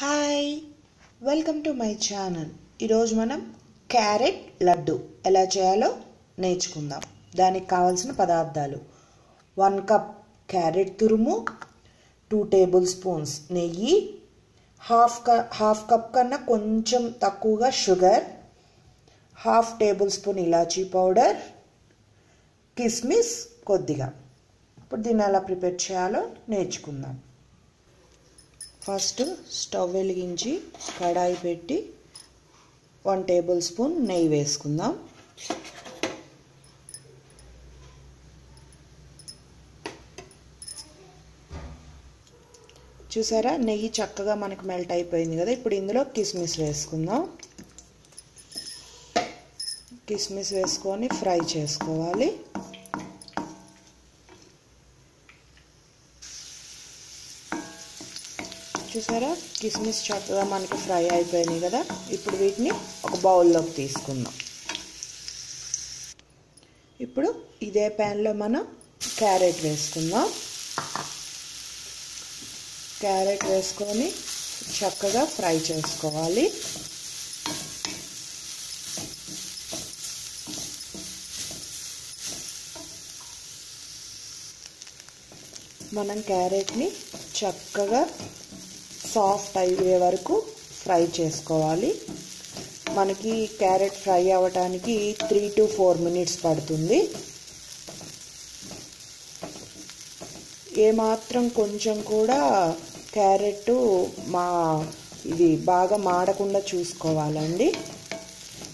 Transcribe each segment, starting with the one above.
Hi welcome to my channel ఈరోజు మనం carrot laddu ఎలా చేయాలో నేర్చుకుందాం. దానికి కావాల్సిన పదార్థాలు. వన్ కప్ క్యారెట్ తురుము టూ టేబుల్ స్పూన్స్ నెయ్యి హాఫ్ క హాఫ్ కప్ కన్నా కొంచెం తక్కువగా షుగర్ హాఫ్ టేబుల్ స్పూన్ ఇలాచీ పౌడర్ కిస్మిస్ కొద్దిగా. ఇప్పుడు దీన్ని ఎలా ప్రిపేర్ చేయాలో నేర్చుకుందాం. ఫస్ట్ స్టవ్ వెలిగించి కడాయి పెట్టి వన్ టేబుల్ స్పూన్ నెయ్యి వేసుకుందాం. చూసారా? నెయ్యి చక్కగా మనకు మెల్ట్ అయిపోయింది కదా? ఇప్పుడు ఇందులో కిస్మిస్ వేసుకుందాం. కిస్మిస్ వేసుకొని ఫ్రై చేసుకోవాలి. చూసారా? కిస్మిస్ చక్కగా మనకి ఫ్రై అయిపోయినాయి కదా? ఇప్పుడు వీటిని ఒక బౌల్లోకి తీసుకుందాం. ఇప్పుడు ఇదే ప్యాన్లో మనం క్యారెట్ వేసుకుందాం. క్యారెట్ వేసుకొని చక్కగా ఫ్రై చేసుకోవాలి. మనం క్యారెట్ని చక్కగా సాఫ్ట్ అయ్యే వరకు ఫ్రై చేసుకోవాలి. మనకి క్యారెట్ ఫ్రై అవ్వటానికి త్రీ టు ఫోర్ మినిట్స్ పడుతుంది. ఏమాత్రం కొంచెం కూడా క్యారెట్ మా ఇది బాగా మాడకుండా చూసుకోవాలండి.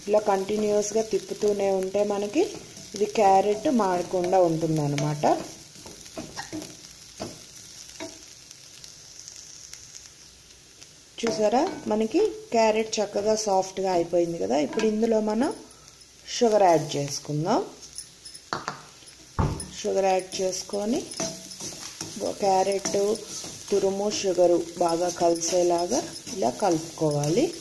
ఇలా కంటిన్యూస్గా తిప్పుతూనే ఉంటే మనకి ఇది క్యారెట్ మాడకుండా ఉంటుందన్నమాట. చూసారా? మనకి క్యారెట్ చక్కగా సాఫ్ట్గా అయిపోయింది కదా. ఇప్పుడు ఇందులో మనం షుగర్ యాడ్ చేసుకుందాం. షుగర్ యాడ్ చేసుకొని క్యారెట్ తురుము షుగరు బాగా కలిసేలాగా ఇలా కలుపుకోవాలి.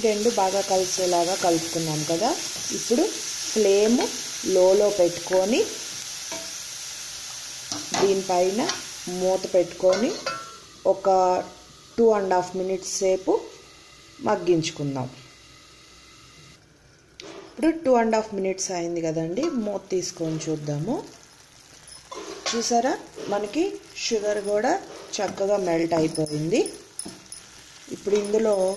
రెండు బాగా కలిసేలాగా కలుపుకున్నాం కదా. ఇప్పుడు ఫ్లేమ్ లోలో పెట్టుకొని దీనిపైన మూత పెట్టుకొని ఒక టూ అండ్ హాఫ్ మినిట్స్ సేపు మగ్గించుకుందాం. ఇప్పుడు టూ అండ్ హాఫ్ మినిట్స్ అయింది కదండి మూత తీసుకొని చూద్దాము. చూసారా? మనకి షుగర్ కూడా చక్కగా మెల్ట్ అయిపోయింది. ఇప్పుడు ఇందులో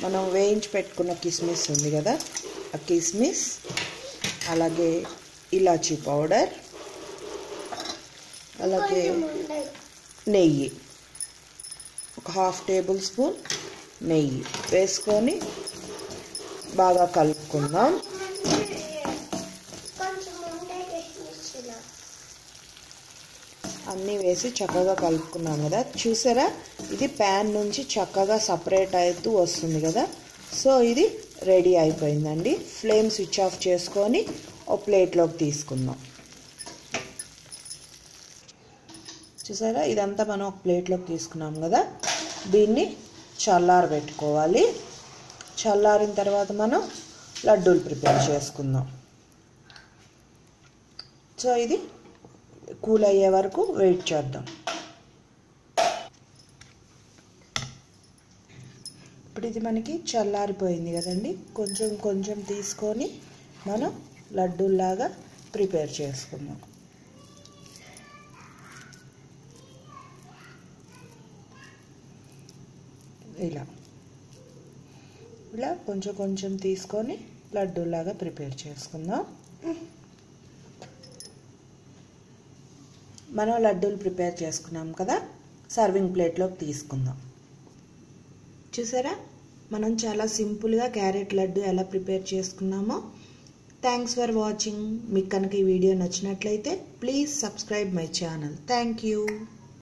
మనం వేయించి పెట్టుకున్న కిస్మిస్ ఉంది కదా ఆ కిస్మిస్ అలాగే ఇలాచీ పౌడర్ అలాగే నెయ్యి. ఒక హాఫ్ టేబుల్ స్పూన్ నెయ్యి వేసుకొని బాగా కలుపుకుందాం. అన్నీ వేసి చక్కగా కలుపుకున్నాం కదా. చూసారా? ఇది ప్యాన్ నుంచి చక్కగా సపరేట్ అవుతూ వస్తుంది కదా. సో ఇది రెడీ అయిపోయిందండి. ఫ్లేమ్ స్విచ్ ఆఫ్ చేసుకొని ఒక ప్లేట్లోకి తీసుకుందాం. చూసారా ఇదంతా మనం ఒక ప్లేట్లోకి తీసుకున్నాం కదా. దీన్ని చల్లారబెట్టుకోవాలి చల్లారిన తర్వాత మనం లడ్డూలు ప్రిపేర్ చేసుకుందాం. సో ఇది కూల్ అయ్యే వరకు వెయిట్ చేద్దాం. ఇప్పుడు ఇది మనకి చల్లారిపోయింది కదండి. కొంచెం కొంచెం తీసుకొని మనం లడ్డూల్లాగా ప్రిపేర్ చేసుకుందాం. ఇలా. ఇలా కొంచెం కొంచెం తీసుకొని లడ్డూలాగా ప్రిపేర్ చేసుకుందాం. మనం లడ్డూలు ప్రిపేర్ చేసుకున్నాం కదా సర్వింగ్ ప్లేట్లోకి తీసుకుందాం. చూసారా? మనం చాలా సింపుల్గా క్యారెట్ లడ్డు ఎలా ప్రిపేర్ చేసుకున్నామో. థ్యాంక్స్ ఫర్ వాచింగ్ మీకు కనుక ఈ వీడియో నచ్చినట్లయితే please subscribe my channel thank you